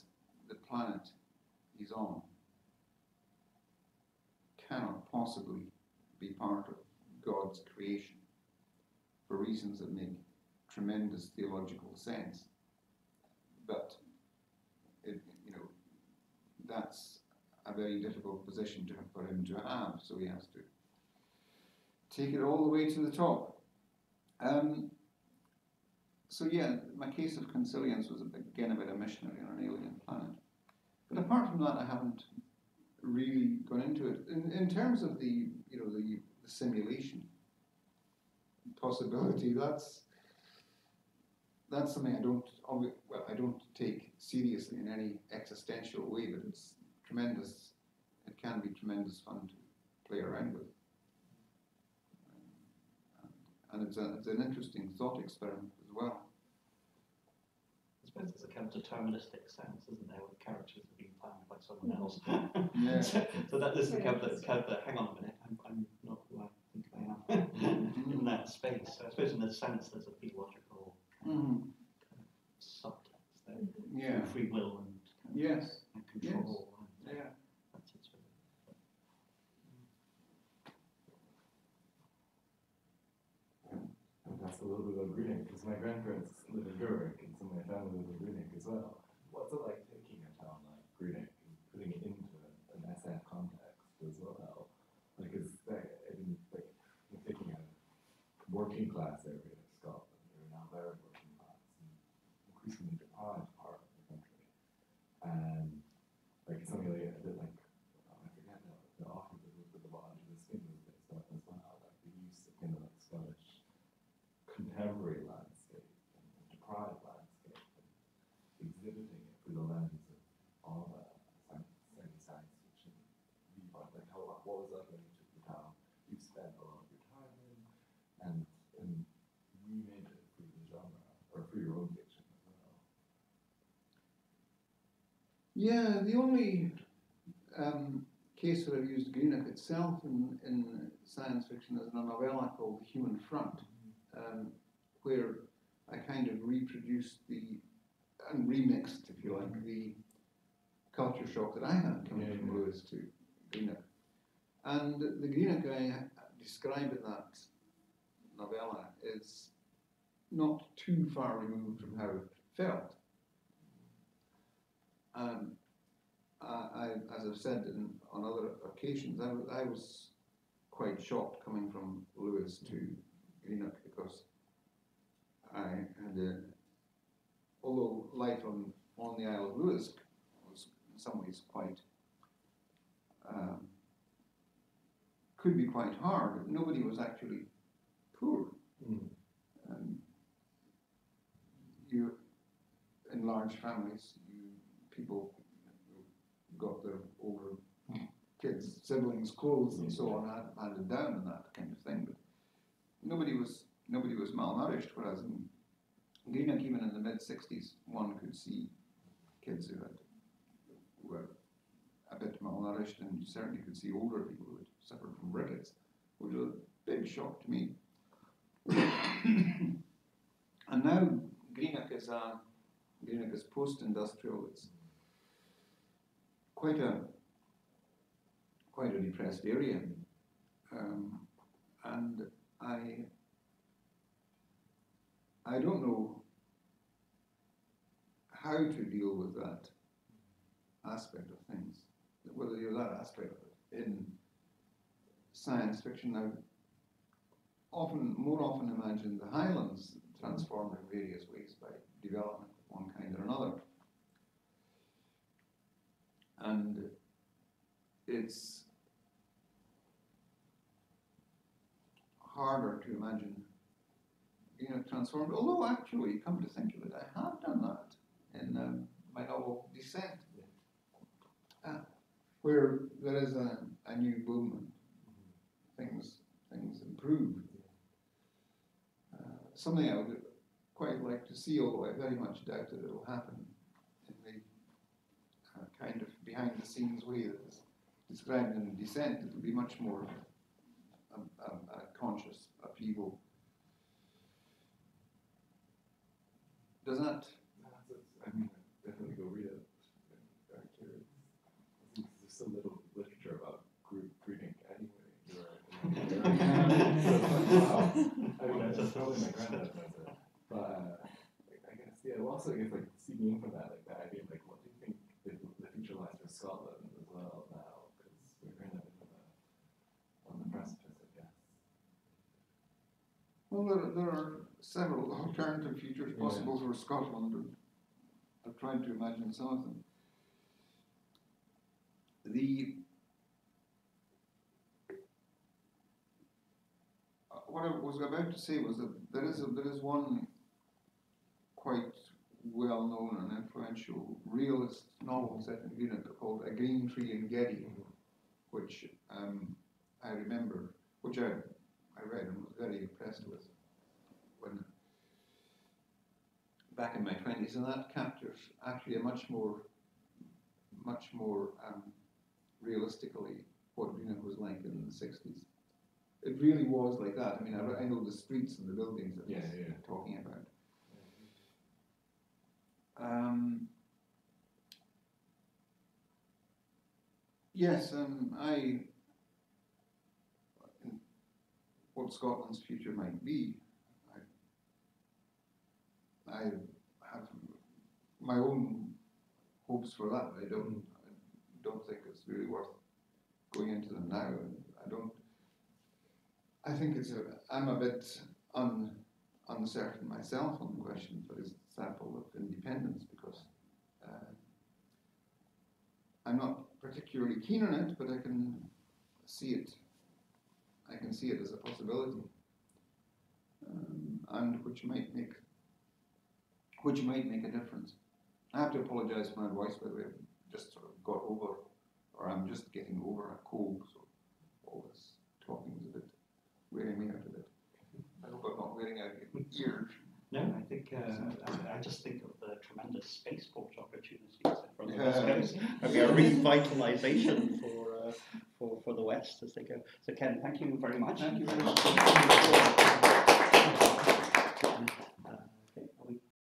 the planet he's on cannot possibly be part of God's creation for reasons that make tremendous theological sense. But it, you know, that's a very difficult position to, for him to have, so he has to take it all the way to the top. Um, so yeah, my case of consilience was again about a missionary on an alien planet. But apart from that, I haven't really gone into it. In, in terms of the, you know, the, the simulation possibility, that's that's something I don't, well, I don't take seriously in any existential way, but it's tremendous, it can be tremendous fun to play around with. And it's, a, it's an interesting thought experiment as well. I suppose there's a kind of deterministic sense, isn't there, where characters are being planned by someone mm. else. Yeah. so, so that this is kind of the, kind of the hang on a minute, I'm, I'm not who I think I am mm-hmm. in that space. So I suppose in a sense there's a theological Mhm. subtext there. Yeah. Free will and, kind of- Yes. and control. And Yeah. that's it. And that's a little bit of Greenock, because my grandparents live in Gourock, and some of my family live in Greenock as well. What's it like taking a town like Greenock and putting it into an SF context as well? Like, is that, I mean, like, I'm thinking of working class area of Scotland, or now very working class, and increasingly deprived part of the country. And, like, something like, a bit like, oh, I forget now, the author that was with the Lodge of the Skin was based on as well, like the use of kind of like Scottish contemporary landscape and deprived landscape and exhibiting it through the lens of all the science, science, science fiction viewpoint. Like how what was that when you took the town you spent a lot of your time in and and remade it through the genre or through your own fiction as well. Yeah, the only um, case where I've used Greenock itself in, in science fiction is in a novella called The Human Front, um, where I kind of reproduced the, and remixed, if you like, the culture shock that I had coming Yeah, from yeah. Lewis to Greenock. And the Greenock I describe in that novella is not too far removed from how it felt. And I, I, as I've said in, on other occasions, I, I was quite shocked coming from Lewis to Greenock because I had a, although life on, on the Isle of Lewis was in some ways quite, um, could be quite hard, nobody was actually poor. Um, you, in large families, you, people got their older kids, siblings' clothes and so on hand- handed down and that kind of thing. But nobody was nobody was malnourished. Whereas in Greenock, even in the mid '60s, one could see kids who had who were a bit malnourished, and you certainly could see older people suffered from rickets, which was a big shock to me. and now Greenock is a Greenock is post-industrial. It's quite a quite a depressed area, um, and I I don't know how to deal with that aspect of things. Whether you're that aspect of it in science fiction, I often more often imagine the Highlands transformed in various ways by development of one kind or another. And it's harder to imagine you know, transformed. Although actually, come to think of it, I have done that in um, my novel Descent, uh, where there is a, a new movement improved. Uh, something I would quite like to see, although I very much doubt that it will happen in the uh, kind of behind the scenes way that is described in Descent. It will be much more a, a, a conscious upheaval. Does that I mean, definitely go read it. There's so little literature about group reading anyway. You're wow. I mean, that's just totally my granddad does it. But uh, I guess, yeah, well, also, I guess, like, seeding in from that, like, the idea of, like, what do you think the, the future lies for Scotland as well now? Because we're kind of in the, on the precipice, I guess. Well, there, there are several alternative futures Yeah. possible for Scotland, and I've tried to imagine some of them. The what I was about to say was that there is a, there is one quite well known and influential realist novel set in Vienna called A Green Tree in Gedde, which um, I remember, which I, I read and was very impressed with when back in my twenties, and that captures actually a much more, much more um, realistically what Vienna was like in the sixties. It really was like that. I mean, I, I know the streets and the buildings that Yeah, yeah. talking about. Um, yes, um, I. What Scotland's future might be, I, I have my own hopes for that. I don't, I don't think it's really worth going into them now. I don't. I think it's a. I'm a bit un, uncertain myself on the question, for example, of independence because uh, I'm not particularly keen on it, but I can see it. I can see it as a possibility, um, and which might make which might make a difference. I have to apologise for my voice, by the way. I've just sort of got over, or I'm just getting over a cold, so all this talking is a bit wearing me out a bit. I hope I'm not wearing out your ears. No, I think uh, I, I just think of the tremendous spaceport opportunities in front of Yeah. us. Maybe a revitalisation for, uh, for for the West as they go. So Ken, thank you very much. Thank you very much.